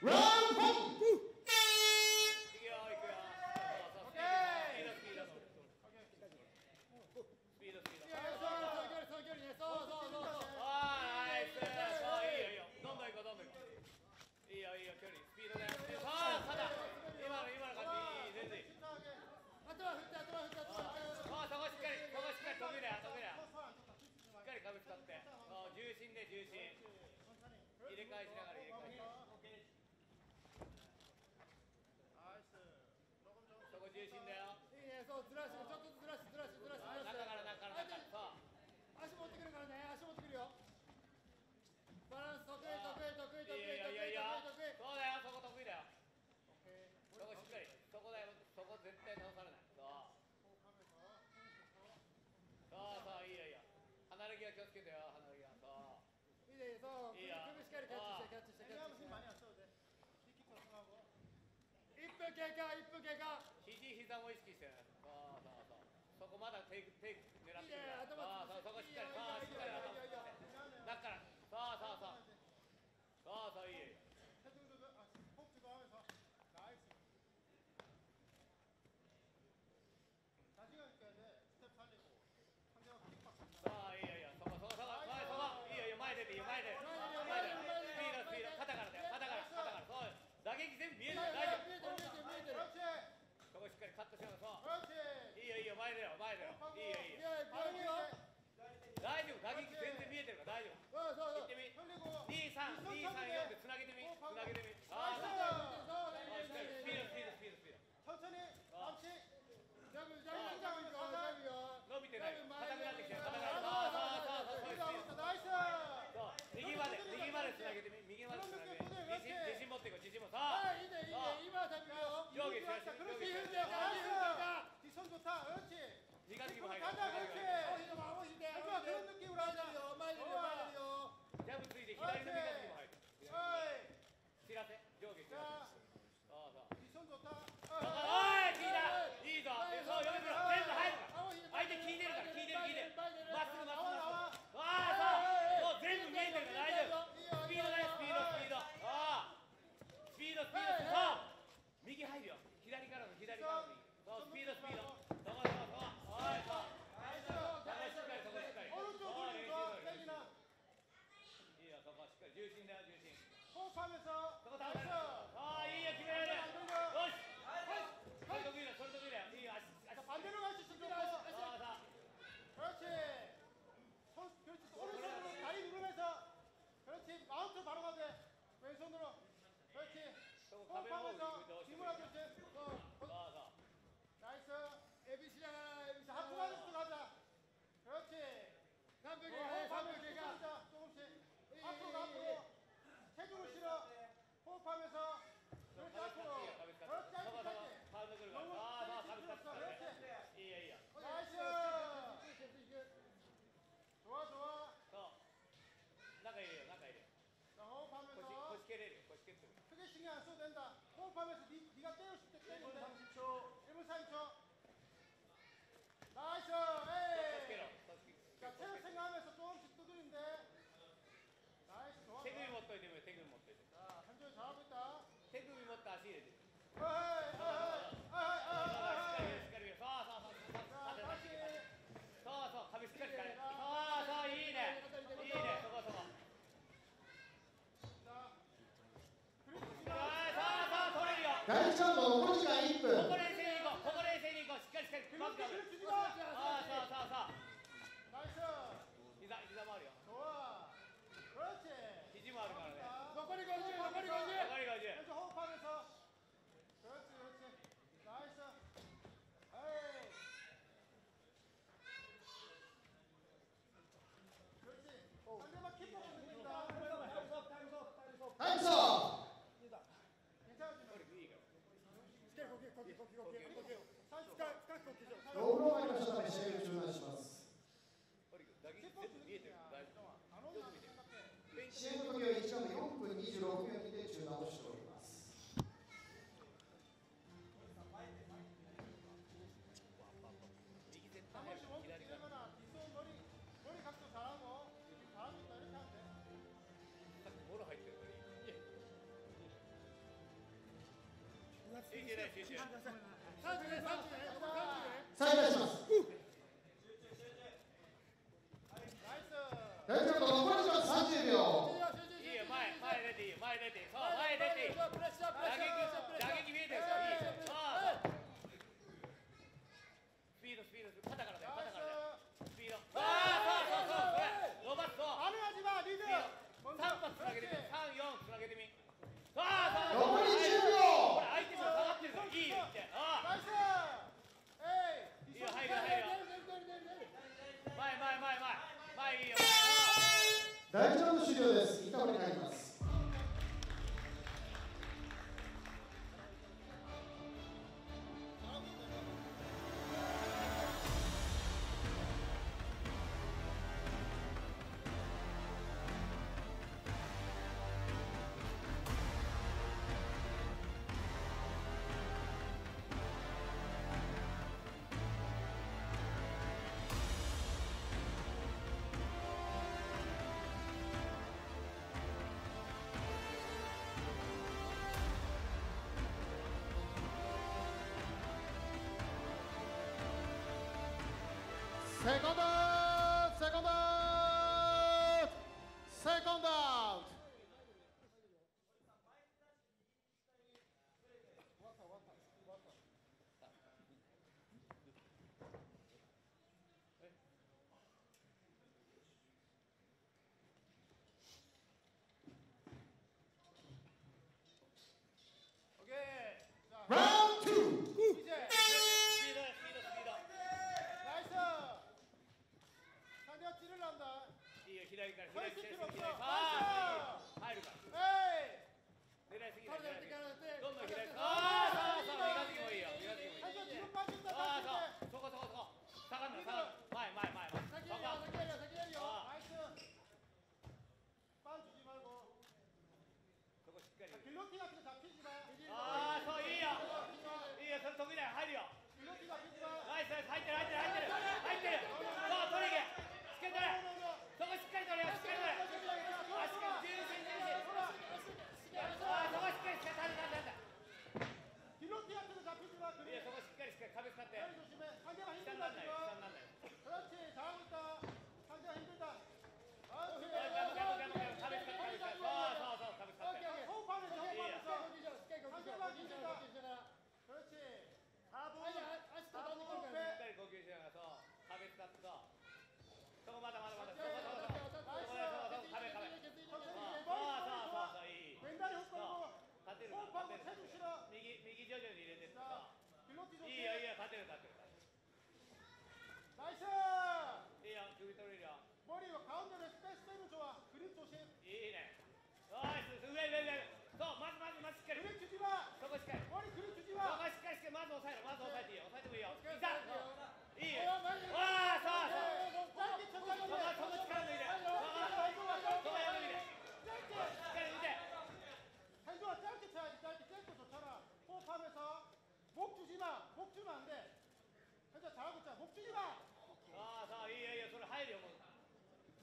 Run! そうずらしてちょっとずらしてずらしてずらしてずらしてだからだからだから足持ってくるからね足持ってくるよ。バランス得意得意得意得意得意得意そうだよ。そこ得意だよ。そこしっかりそこだよ。そこ絶対倒されないそうそうそういいよ。いいよ。離れ際気をつけてよ。離れ際そういいでそう首しっかりキャッチしてキャッチしてキャッチして1分経過1分経過肘膝も意識してまだテイクテイク狙ってるから。さあさあそこしっかり。さあしっかり頭だからさあさあさあさあさあいい。さあいいよいいよ。そこそこそこそこ。いいよいいよ。前出ていいよ前でいいスピードスピード肩からだよ肩から肩から。そう打撃全部見える。よ大丈夫。そこしっかりカットしいがいそう。いいよいいよ前出よ大丈夫。打撃全然見えてるから大丈夫。ってみ。23234つなげてみ。つなげてみ。ああスピードスピードスピードスピード。Gonçalves 大丈夫、試合の時は14分26秒にて中断をしております。さあ、いします。take on the 左から左チェスト入るか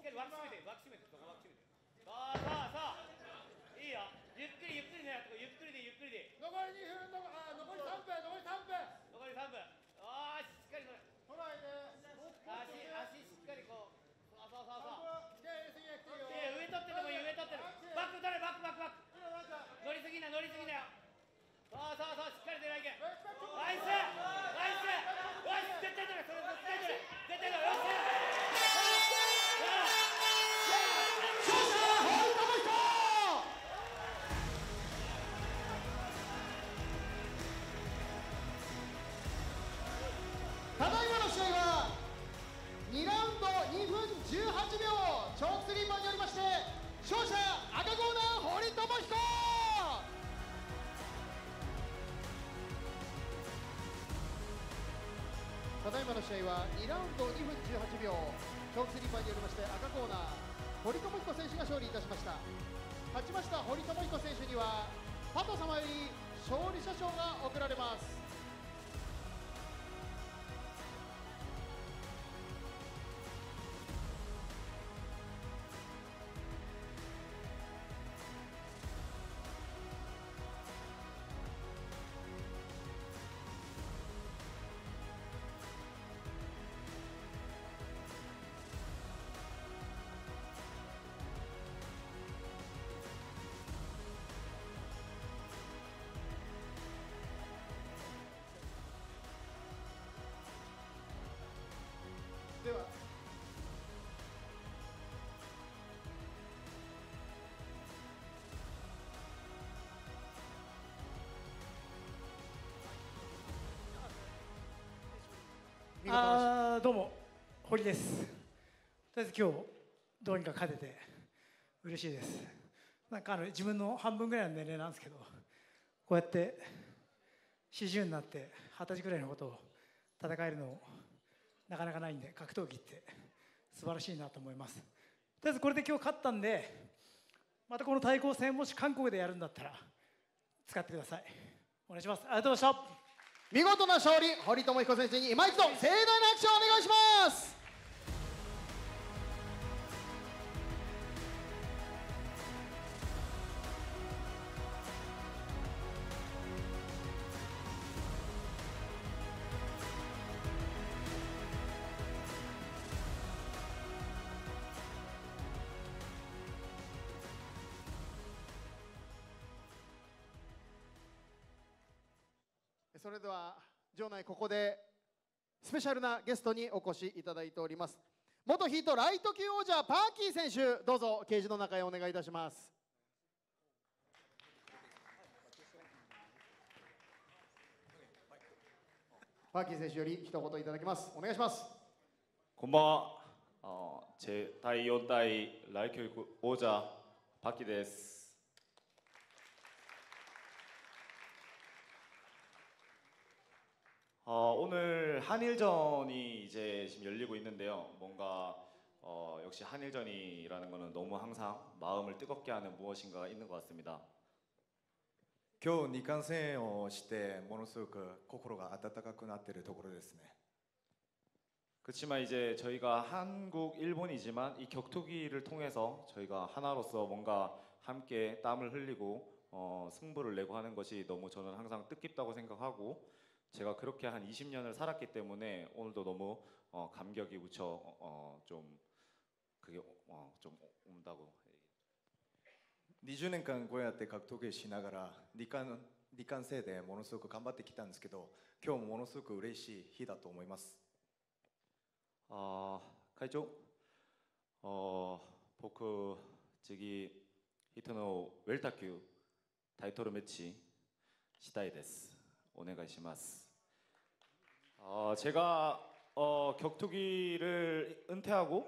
っかり脇締めて脇締めてそこ脇締めてさあさあさあいいよゆっくりゆっくりねゆっくりでゆっくりで残り2分あ残り3分残り3分残り3分しっかりれら足足しっかりこう上取ってでもいい上取ってバック取れバックバックバックた。ただいまの試合は2ラウンド2分18秒長期スリーパーによりまして赤コーナー堀智彦選手が勝利いたしました。勝ちました堀智彦選手には佐藤様より勝利者賞が贈られます。あどうも堀です。とりあえず今日どうにか勝てて嬉しいです。なんかあの自分の半分ぐらいの年齢なんですけどこうやって40になって二十歳ぐらいのことを戦えるのなかなかないんで格闘技って素晴らしいなと思います。とりあえずこれで今日勝ったんでまたこの対抗戦もし韓国でやるんだったら使ってください。お願いします。ありがとうございました。見事な勝利堀智彦選手に今一度盛大な拍手をお願いします。それでは場内ここでスペシャルなゲストにお越しいただいております元ヒートライト級王者パーキー選手どうぞケージの中へお願いいたしますパーキー選手より一言いただきますお願いしますこんばんは。어제第4代来教育王者パーキーです. 오늘 한일전이 이제 지금 열리고 있는데요. 뭔가 어, 역시 한일전이라는 거는 너무 항상 마음을 뜨겁게 하는 무엇인가가 있는 것 같습니다. 今日日韓戦をしてものすごく心が温かくなっているところですね 그렇지만 이제 저희가 한국, 일본이지만 이 격투기를 통해서 저희가 하나로서 뭔가 함께 땀을 흘리고 어, 승부를 내고 하는 것이 너무 저는 항상 뜻깊다고 생각하고 제가 그렇게 한 20년을 살았기 때문에 오늘도 너무 어, 감격이 무쳐 어, 어, 좀 그게 어, 좀 온다고 20年間こうやって格闘技しながら日韓日韓戦でものすごく頑張ってきたんですけど今日もものすごく嬉しい日だと思います 아, 카이죠? 어, 보크 지기 히트노 웰타큐 타이토ル 매치 시다이 데스. 오네가시마스. 어, 제가 어, 격투기를 은퇴하고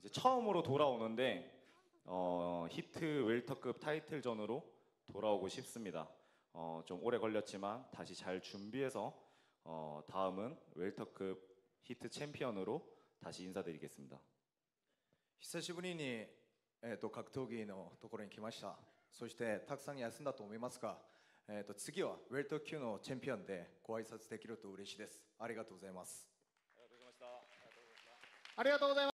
이제 처음으로 돌아오는데 어, 히트 웰터급 타이틀전으로 돌아오고 싶습니다. 어, 좀 오래 걸렸지만 다시 잘 준비해서 어, 다음은 웰터급 히트 챔피언으로 다시 인사드리겠습니다. 久しぶりに、えー、と格闘技のところに来ましたそしてたくさん休んだと思いますが、 えー、と次はウェルト級のチャンピオンでご挨拶できると嬉しいです。ありがとうございます。ありがとうございました。